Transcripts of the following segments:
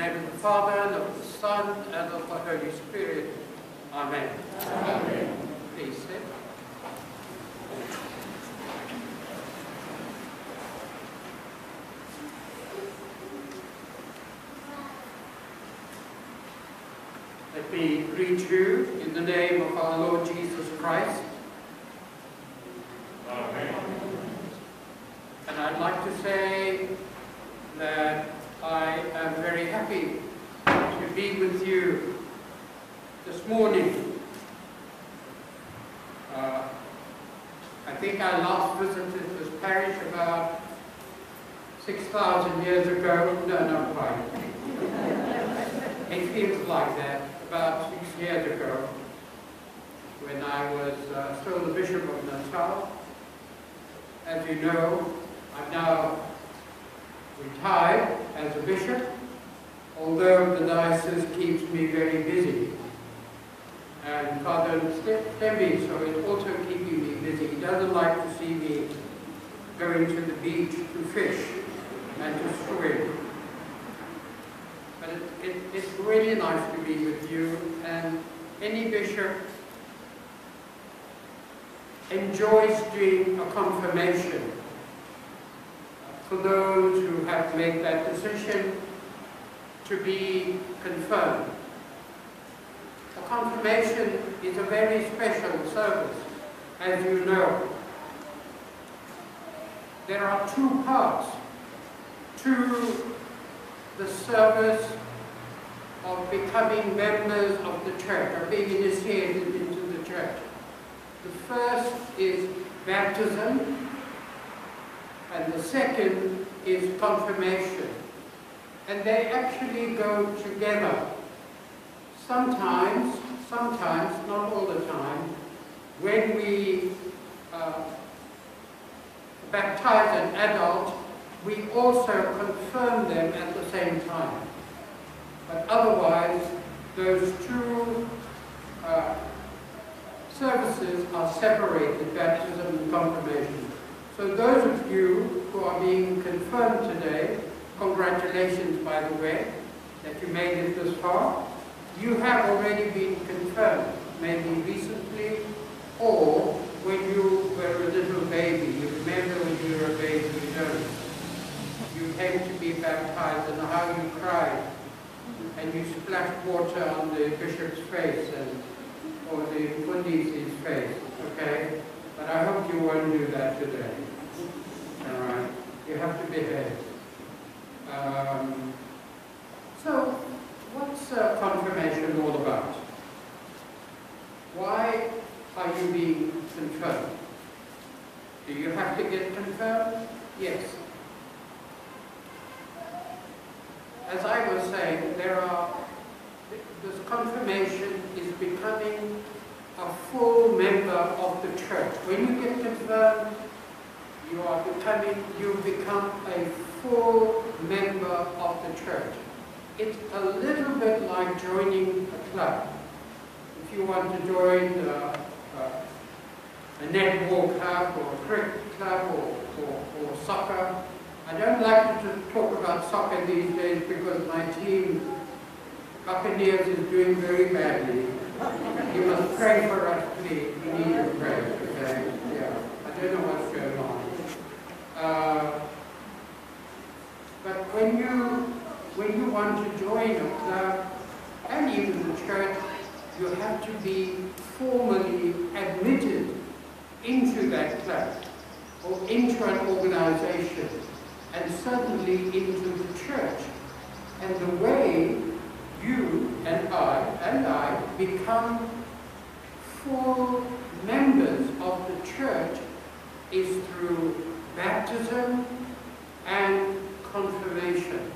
name of the Father, and of the Son, and of the Holy Spirit. Amen. Amen. Please sit. Let me greet you in the name of our Lord Jesus Christ. Amen. And I'd like to say that I am very happy to be with you this morning. Uh, I think I last visited this parish about 6,000 years ago. No, not quite. it feels like that, about six years ago, when I was uh, still the Bishop of Natal. As you know, I'm now retired as a bishop, although the diocese keeps me very busy. And Father Stemby, so it's also keeping me busy. He doesn't like to see me going to the beach to fish and to swim. But it, it, it's really nice to be with you, and any bishop enjoys doing a confirmation for those who have made that decision to be confirmed. A confirmation is a very special service, as you know. There are two parts to the service of becoming members of the church, or being initiated into the church. The first is baptism, and the second is confirmation. And they actually go together. Sometimes, sometimes, not all the time, when we uh, baptize an adult, we also confirm them at the same time. But otherwise, those two uh, services are separated, baptism and confirmation. So those of you who are being confirmed today, congratulations by the way, that you made it this far. You have already been confirmed, maybe recently or when you were a little baby. You remember when you were a baby, you know. You came to be baptized and how you cried and you splashed water on the bishop's face and or the Fundisi's face, okay? But I hope you won't do that today. All right? You have to behave. Um, so, what's uh, confirmation all about? Why are you being confirmed? Do you have to get confirmed? Yes. As I was saying, there are, this confirmation is becoming a full member of the church. When you get confirmed, you are becoming, you become a full member of the church. It's a little bit like joining a club. If you want to join uh, uh, a netball club or a cricket club or, or, or soccer, I don't like to talk about soccer these days because my team, Buccaneers, is doing very badly. You must pray for us, please. We need your prayers, okay? Yeah. I don't know what's going on. Uh, but when you when you want to join a club and even the church, you have to be formally admitted into that club or into an organization and suddenly into the church. And the way you and I and I become full members of the church is through baptism and confirmation.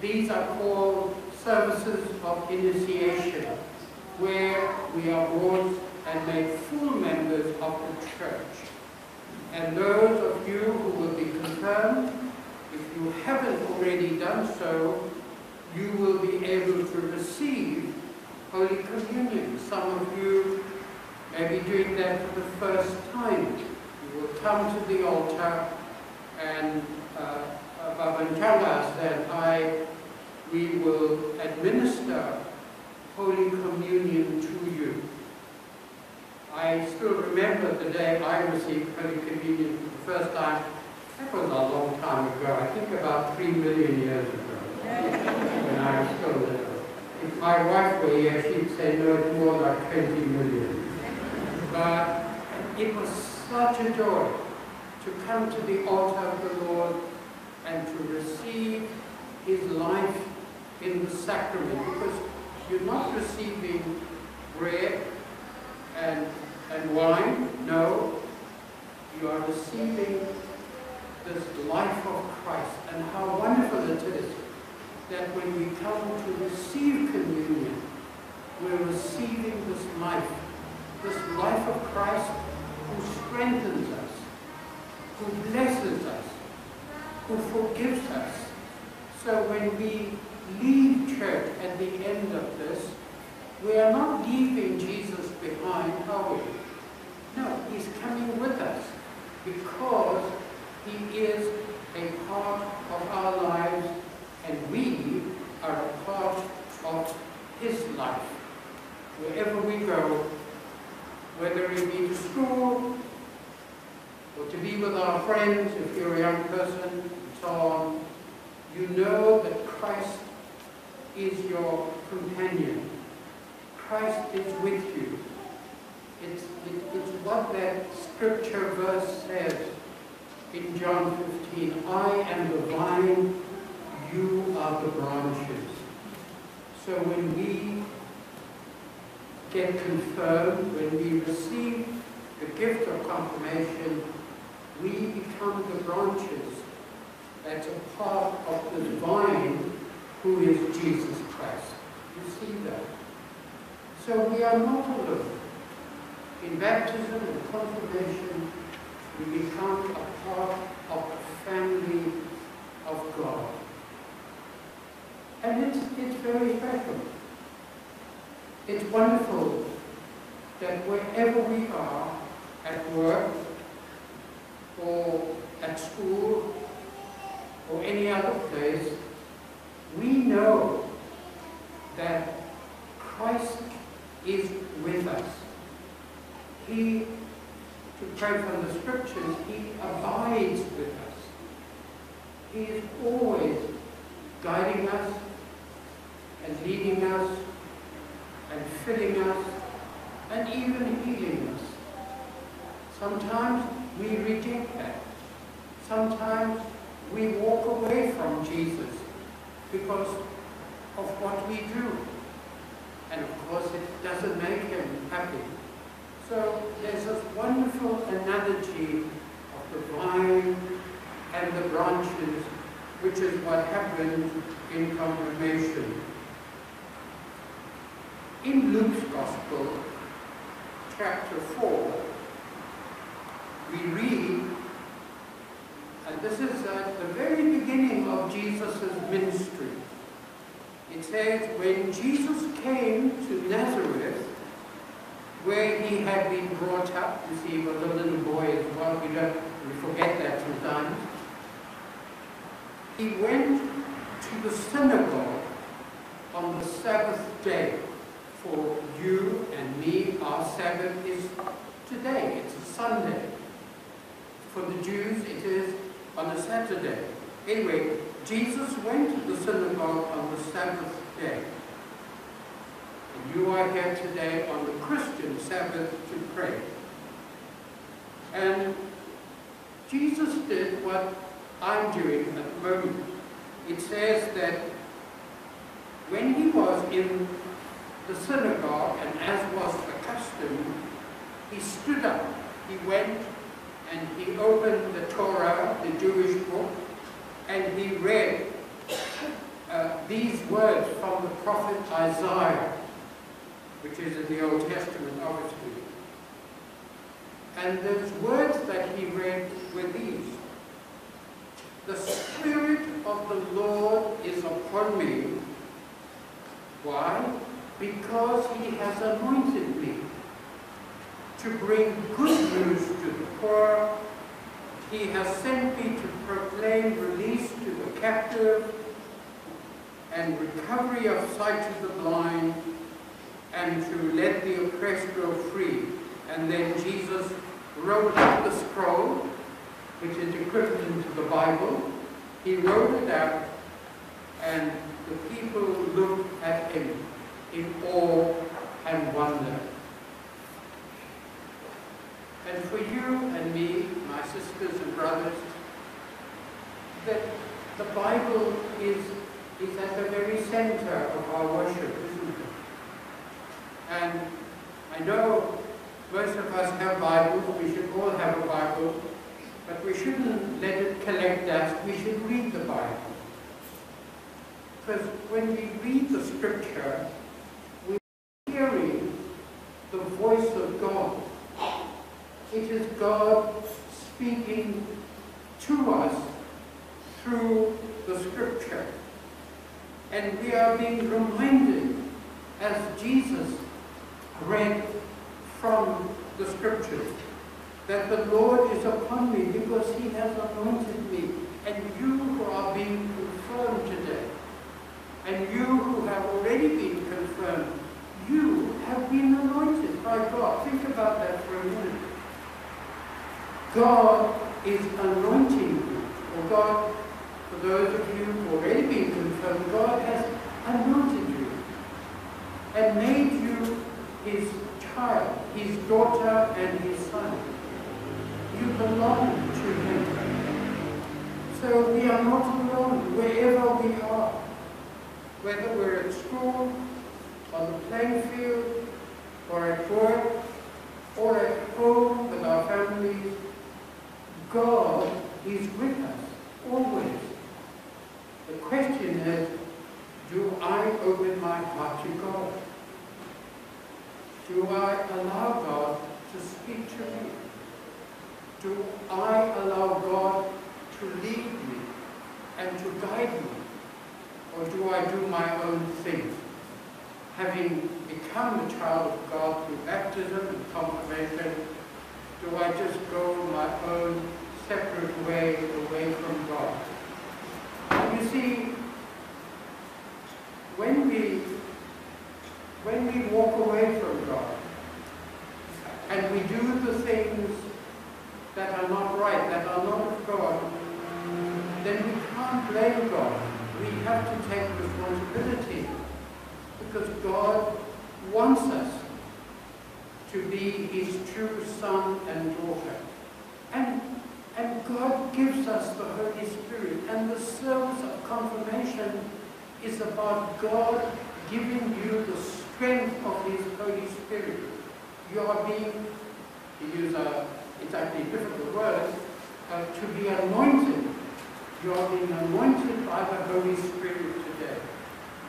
These are called services of initiation, where we are brought and made full members of the church. And those of you who will be confirmed, if you haven't already done so, you will be able to receive Holy Communion. Some of you may be doing that for the first time. You will come to the altar and uh, Babanchanga said, I we will administer Holy Communion to you. I still remember the day I received Holy Communion for the first time. That was a long time ago, I think about three million years ago, when I was still little. If my wife were here, she'd say, no, it's more like 20 million. But it was such a joy to come to the altar of the Lord and to receive His life in the sacrament because you're not receiving bread and, and wine, no. You are receiving this life of Christ and how wonderful it is that when we come to receive communion, we're receiving this life, this life of Christ who strengthens us, who blesses us, who forgives us. So when we leave church at the end of this, we are not leaving Jesus behind, are we? No, he's coming with us because he is a part of our lives and we are a part of his life. Wherever we go, whether it be to school or to be with our friends, if you're a young person, and so on, you know that Christ is your companion. Christ is with you. It's, it, it's what that scripture verse says in John 15. I am the vine, you are the branches. So when we get confirmed, when we receive the gift of confirmation, we become the branches that's a part of the vine who is Jesus Christ. You see that? So we are not alone. In baptism and confirmation, we become a part of the family of God. And it's, it's very special. It's wonderful that wherever we are, at work, or at school, or any other place, we know that Christ is with us. He, to pray from the scriptures, He abides with us. He is always guiding us and leading us and filling us and even healing us. Sometimes we reject that. Sometimes we walk away from Jesus because of what we do. And of course it doesn't make him happy. So there's this wonderful analogy of the vine and the branches, which is what happens in confirmation. In Luke's Gospel, chapter 4, we read, and this is at the very beginning of Jesus' ministry. It says, when Jesus came to Nazareth, where he had been brought up, you see, he was a little boy as well, we, don't, we forget that sometimes, he went to the synagogue on the Sabbath day. For you and me, our Sabbath is today. It's a Sunday. For the Jews, it is on a Saturday. Anyway, Jesus went to the synagogue on the Sabbath day. You are here today on the Christian Sabbath to pray. And Jesus did what I'm doing at the moment. It says that when he was in the synagogue, and as was the custom, he stood up. He went and he opened the Torah, the Jewish book, and he read uh, these words from the prophet Isaiah, which is in the Old Testament, obviously. And those words that he read were these. The Spirit of the Lord is upon me. Why? Because he has anointed me to bring good news to the poor. He has sent me to proclaim release to the captive and recovery of sight to the blind and to let the oppressed go free. And then Jesus wrote out the scroll, which is equivalent to the Bible. He wrote it out, and the people looked at him in awe and wonder. And for you and me, my sisters and brothers, that the Bible is, is at the very center of our worship? And I know most of us have Bibles, we should all have a Bible, but we shouldn't let it collect dust, we should read the Bible. Because when we read the scripture, we're hearing the voice of God. It is God speaking to us through the scripture. And we are being reminded as Jesus read from the scriptures that the Lord is upon me because he has anointed me. And you who are being confirmed today, and you who have already been confirmed, you have been anointed by God. Think about that for a minute. God is anointing you, or God, for those of you who have already been confirmed, God has anointed you and made you his child, his daughter and his son. You belong to him. So we are not alone wherever we are. Whether we're at school, on the playing field, or at work, or at home with our families, God is with us, always. The question is, do I open my heart to God? Do I allow God to speak to me? Do I allow God to lead me and to guide me? Or do I do my own thing? Having become a child of God through baptism and confirmation, do I just go my own separate way away from God? You see, when we when we walk away from we do the things that are not right, that are not of God, then we can't blame God. We have to take responsibility because God wants us to be his true son and daughter. And, and God gives us the Holy Spirit. And the service of confirmation is about God giving you the strength of his Holy Spirit. You are being, to use a, it's actually difficult word, uh, to be anointed. You are being anointed by the Holy Spirit today.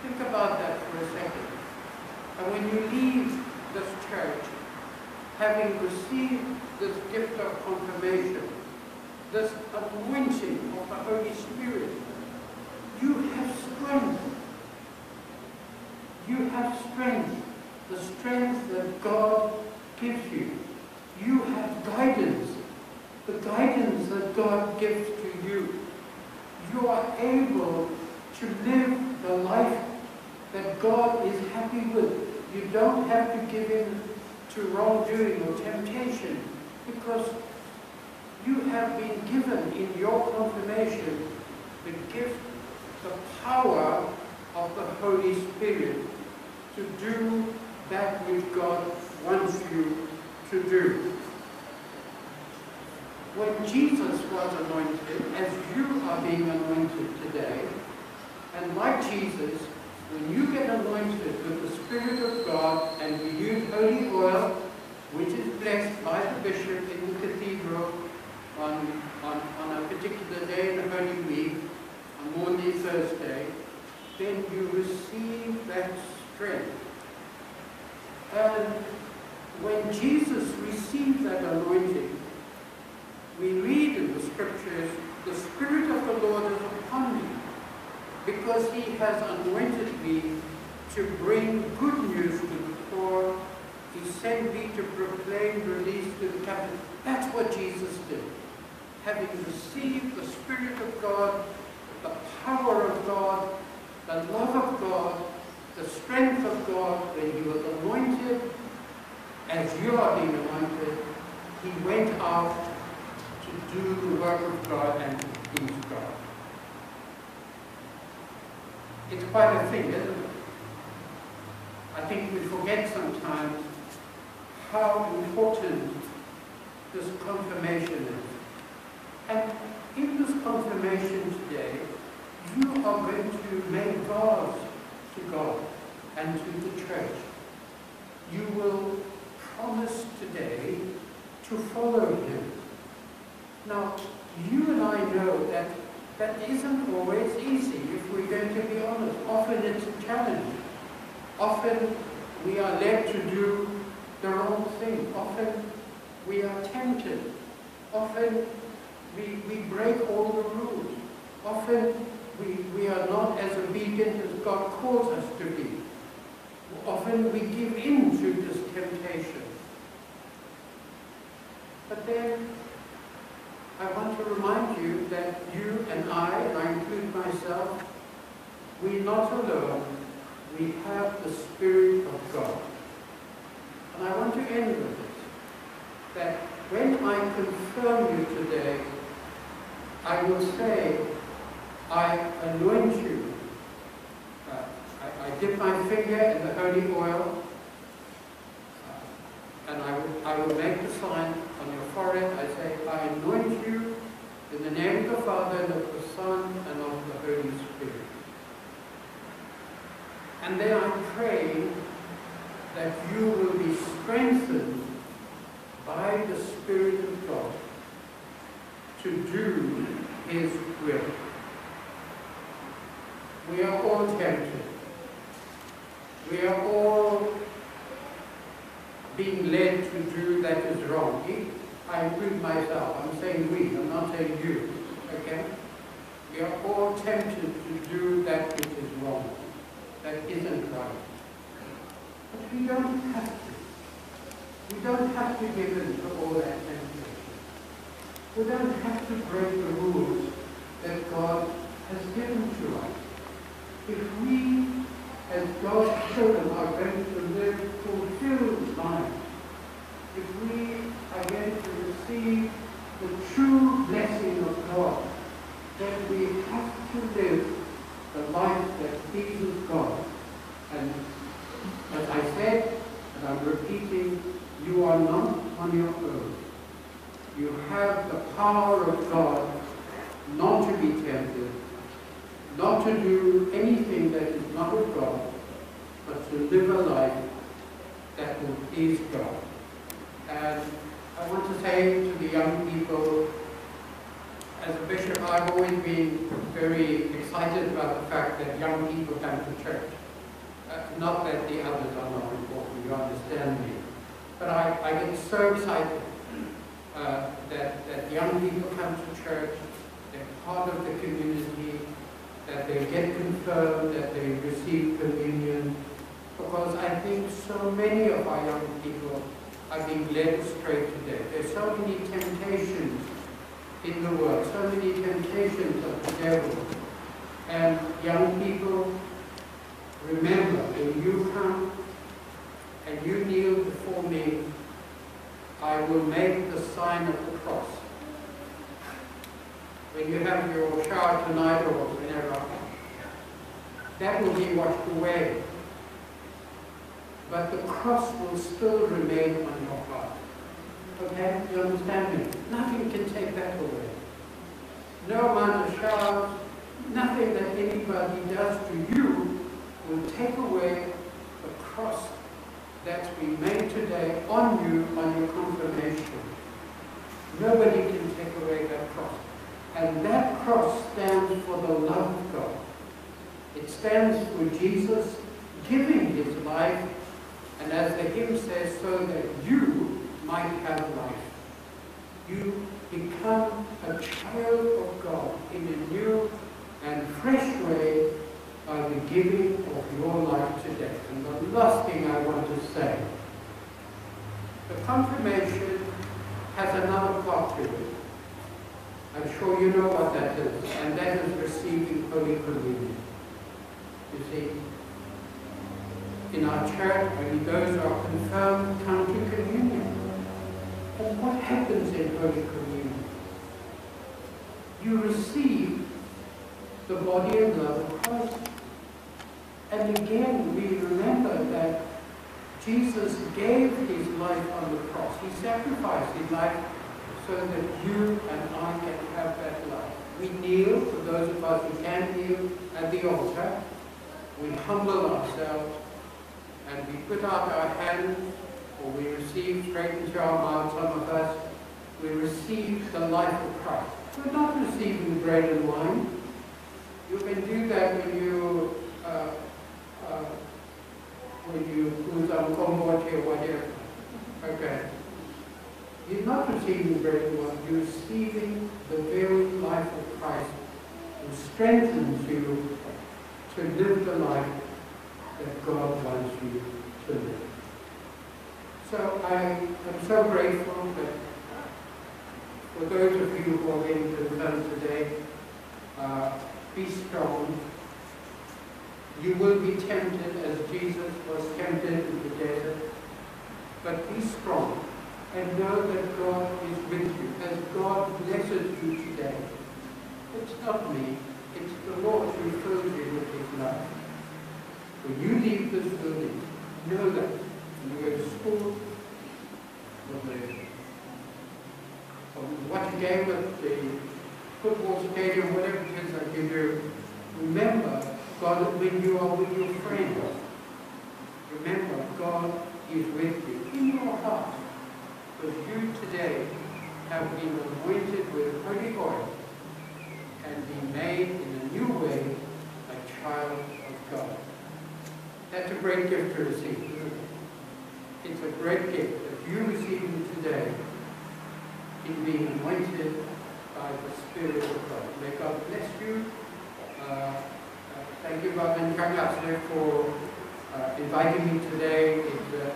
Think about that for a second. And when you leave this church, having received this gift of confirmation, this anointing of the Holy Spirit, you have strength. You have strength, the strength that God gives you. You have guidance, the guidance that God gives to you. You are able to live the life that God is happy with. You don't have to give in to wrongdoing or temptation because you have been given in your confirmation the gift, the power of the Holy Spirit to do that which God wants you to do. When Jesus was anointed, as you are being anointed today, and like Jesus, when you get anointed with the Spirit of God and we use holy oil, which is blessed by the bishop in the cathedral on, on, on a particular day in the Holy Week, on Maundy Thursday, then you receive that strength. And when Jesus received that anointing, we read in the scriptures, the Spirit of the Lord is upon me, because he has anointed me to bring good news to the poor. He sent me to proclaim release to the captive. That's what Jesus did. Having received the Spirit of God, the power of God, the love of God, the strength of God when he was anointed, are being anointed, he went out to do the work of God and please God. It's quite a thing, isn't it? I think we forget sometimes how important this confirmation is. And in this confirmation today, you are going to make vows to God and to the church. You will promise today to follow him. Now, you and I know that that isn't always easy if we're going to be honest. Often it's a challenge. Often we are led to do the wrong thing. Often we are tempted. Often we, we break all the rules. Often we, we are not as obedient as God calls us to be. Often we give in to this temptation. But then I want to remind you that you and I, and I include myself, we're not alone. We have the Spirit of God. And I want to end with this, that when I confirm you today, I will say, I anoint you. Uh, I, I, dip my finger in the holy oil, uh, and I will, I will make the sign I say, I anoint you in the name of the Father, and of the Son, and of the Holy Spirit. And then I pray that you will be strengthened by the Spirit of God to do His will. We are all tempted. We are all being led to do that is wrong. I include myself. I'm saying we, I'm not saying you. Okay? We are all tempted to do that which is wrong, that isn't right. But we don't have to. We don't have to give in to all that temptation. We don't have to break the rules that God has given to us. If we, as God's children, are going to live fulfilled lives, if we are going to receive the true blessing of God, then we have to live the life that pleases God. And as I said, and I'm repeating, you are not on your own. You have the power of God not to be tempted, not to do anything that is not of God, but to live a life that will please God. And I want to say to the young people, as a bishop, I've always been very excited about the fact that young people come to church. Uh, not that the others are not important, you understand me. But I, I get so excited uh, that, that young people come to church, they're part of the community, that they get confirmed, that they receive communion, because I think so many of our young people are being led astray today. There's so many temptations in the world, so many temptations of the devil. And young people, remember, when you come and you kneel before me, I will make the sign of the cross. When you have your shower tonight or whenever, that will be washed away. But the cross will still remain on your heart. Okay? You understand me? Nothing can take that away. No amount of showers, nothing that anybody does to you will take away the cross that's been made today on you on your confirmation. Nobody can take away that cross. And that cross stands for the love of God. It stands for Jesus giving his life, and as the hymn says, so that you might have life. You become a child of God in a new and fresh way by the giving of your life today. And the last thing I want to say, the confirmation has another part to it. I'm sure you know what that is, and that is receiving Holy Communion. You see, in our church, only those are confirmed come to communion. And what happens in Holy Communion? You receive the body and blood of Christ. And again, we remember that Jesus gave his life on the cross. He sacrificed his life so that you and I can have that life. We kneel, for those of us who can kneel, at the altar. We humble ourselves and we put out our hands or we receive straight into our mouths, some of us, we receive the life of Christ. We're not receiving bread and wine. You can do that when you uh, uh, when you put on kombucha or whatever. Okay. You're not receiving bread and wine, you're receiving the very life of Christ who strengthens you to live the life that God wants you to live. So I am so grateful that for those of you who are getting confirmed today, uh, be strong. You will be tempted as Jesus was tempted in the desert, but be strong and know that God is with you, as God blesses you today. It's not me, it's the Lord who fills you with his love. When you leave this building, know that. When you go to school, or the, or watch a game at the football stadium, whatever it is that you do, remember God when you are with your friends. Remember, God is with you in your heart. Because you today have been anointed with holy oil and been made in a new way a child of God. That's a great gift to receive, It's a great gift that you receive today in being anointed by the Spirit of God. May God bless you. Uh, uh, thank you, Robin Karnasner, for uh, inviting me today. It's, uh,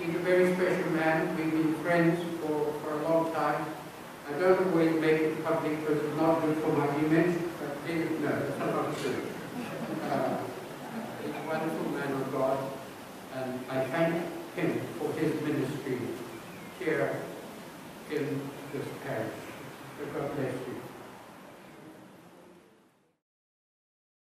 he's a very special man. We've been friends for, for a long time. I don't always make it public because it's not good for my image, but that's not true. Uh, is a wonderful man of God, and I thank him for his ministry here in this parish. God bless you.